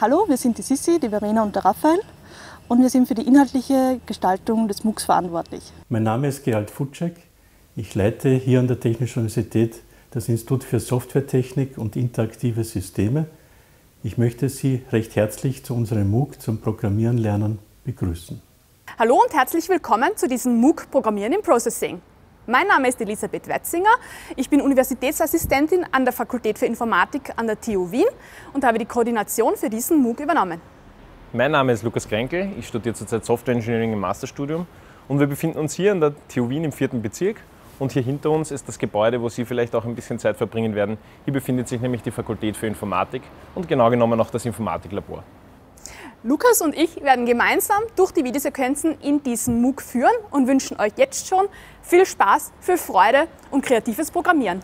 Hallo, wir sind die Sissi, die Verena und der Raphael und wir sind für die inhaltliche Gestaltung des MOOCs verantwortlich. Mein Name ist Gerald Futschek. Ich leite hier an der Technischen Universität das Institut für Softwaretechnik und interaktive Systeme. Ich möchte Sie recht herzlich zu unserem MOOC zum Programmieren lernen begrüßen. Hallo und herzlich willkommen zu diesem MOOC Programmieren im Processing. Mein Name ist Elisabeth Wetzinger. Ich bin Universitätsassistentin an der Fakultät für Informatik an der TU Wien und habe die Koordination für diesen MOOC übernommen. Mein Name ist Lukas Krenkel. Ich studiere zurzeit Software Engineering im Masterstudium und wir befinden uns hier an der TU Wien im vierten Bezirk. Und hier hinter uns ist das Gebäude, wo Sie vielleicht auch ein bisschen Zeit verbringen werden. Hier befindet sich nämlich die Fakultät für Informatik und genau genommen auch das Informatiklabor. Lukas und ich werden gemeinsam durch die Videosequenzen in diesen MOOC führen und wünschen euch jetzt schon viel Spaß, viel Freude und kreatives Programmieren.